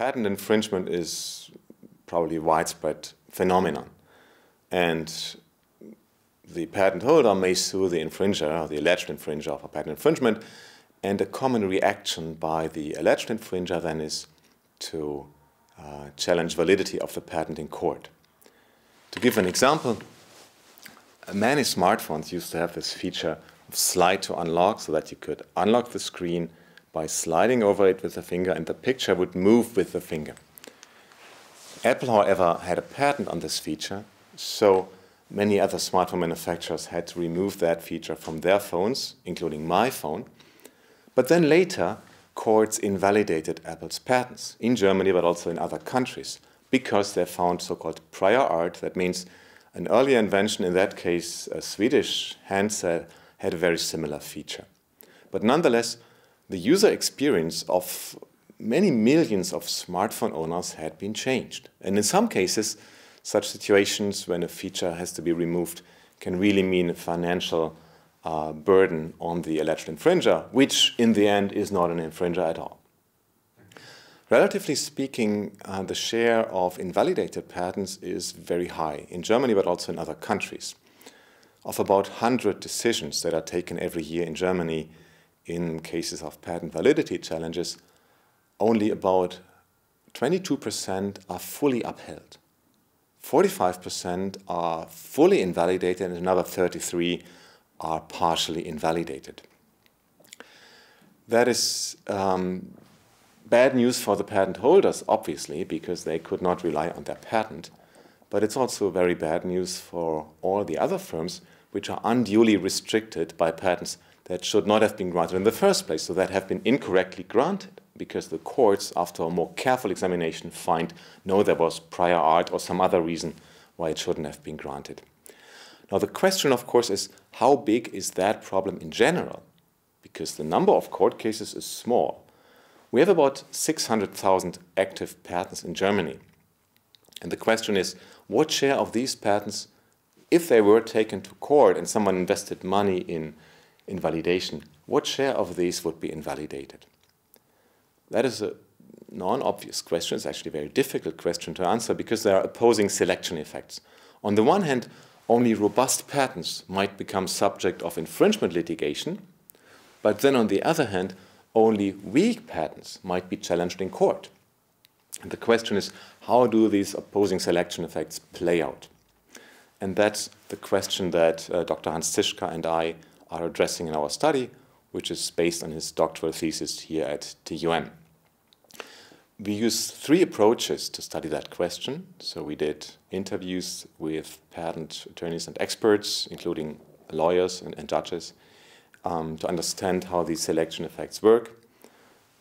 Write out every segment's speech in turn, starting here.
patent infringement is probably a widespread phenomenon. And the patent holder may sue the infringer, or the alleged infringer of a patent infringement, and a common reaction by the alleged infringer then is to uh, challenge validity of the patent in court. To give an example, many smartphones used to have this feature of slide to unlock so that you could unlock the screen by sliding over it with the finger and the picture would move with the finger. Apple, however, had a patent on this feature, so many other smartphone manufacturers had to remove that feature from their phones, including my phone. But then later, courts invalidated Apple's patents in Germany, but also in other countries, because they found so called prior art. That means an earlier invention, in that case, a Swedish handset, had a very similar feature. But nonetheless, the user experience of many millions of smartphone owners had been changed. And in some cases, such situations when a feature has to be removed can really mean a financial uh, burden on the alleged infringer, which in the end is not an infringer at all. Relatively speaking, uh, the share of invalidated patents is very high in Germany, but also in other countries. Of about 100 decisions that are taken every year in Germany in cases of patent validity challenges, only about 22% are fully upheld. 45% are fully invalidated, and another 33 are partially invalidated. That is um, bad news for the patent holders, obviously, because they could not rely on their patent. But it's also very bad news for all the other firms which are unduly restricted by patents that should not have been granted in the first place, so that have been incorrectly granted because the courts, after a more careful examination, find no, there was prior art or some other reason why it shouldn't have been granted. Now, the question, of course, is how big is that problem in general? Because the number of court cases is small. We have about 600,000 active patents in Germany. And the question is what share of these patents, if they were taken to court and someone invested money in invalidation, what share of these would be invalidated? That is a non obvious question. It's actually a very difficult question to answer because there are opposing selection effects. On the one hand, only robust patents might become subject of infringement litigation, but then on the other hand, only weak patents might be challenged in court. And the question is, how do these opposing selection effects play out? And that's the question that uh, Dr. Hans Zischka and I are addressing in our study, which is based on his doctoral thesis here at TUM. We used three approaches to study that question. So we did interviews with patent attorneys and experts, including lawyers and, and judges, um, to understand how these selection effects work.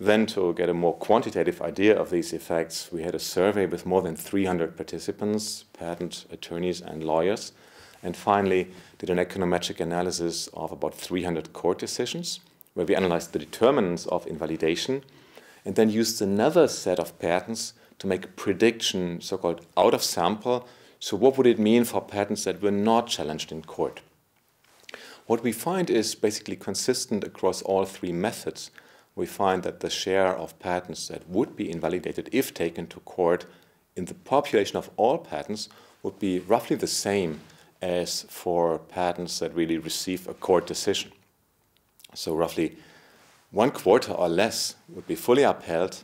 Then, to get a more quantitative idea of these effects, we had a survey with more than 300 participants, patent attorneys, and lawyers. And finally, did an econometric analysis of about 300 court decisions, where we analyzed the determinants of invalidation and then used another set of patents to make a prediction, so called out of sample. So, what would it mean for patents that were not challenged in court? What we find is basically consistent across all three methods. We find that the share of patents that would be invalidated if taken to court in the population of all patents would be roughly the same as for patents that really receive a court decision. So, roughly one quarter or less would be fully upheld,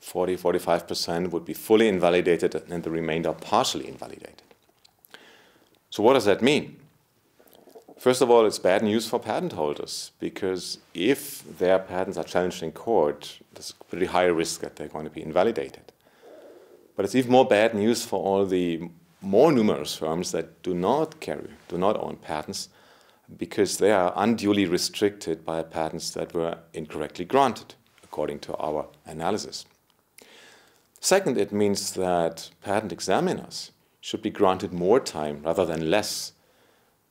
40 45% would be fully invalidated, and the remainder partially invalidated. So, what does that mean? First of all, it's bad news for patent holders because if their patents are challenged in court, there's a pretty high risk that they're going to be invalidated. But it's even more bad news for all the more numerous firms that do not carry, do not own patents, because they are unduly restricted by patents that were incorrectly granted, according to our analysis. Second, it means that patent examiners should be granted more time rather than less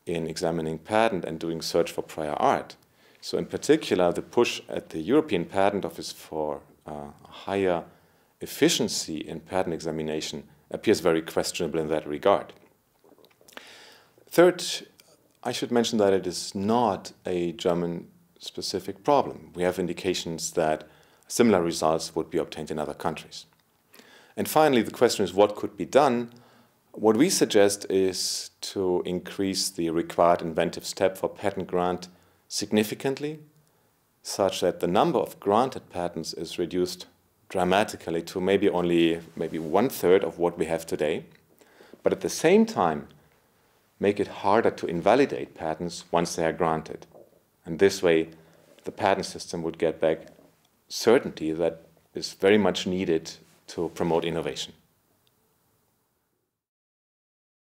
in examining patent and doing search for prior art. So, in particular, the push at the European Patent Office for uh, higher efficiency in patent examination appears very questionable in that regard. Third, I should mention that it is not a German specific problem. We have indications that similar results would be obtained in other countries. And finally, the question is what could be done? What we suggest is to increase the required inventive step for patent grant significantly, such that the number of granted patents is reduced dramatically to maybe only maybe one third of what we have today, but at the same time make it harder to invalidate patents once they are granted. And this way, the patent system would get back certainty that is very much needed to promote innovation.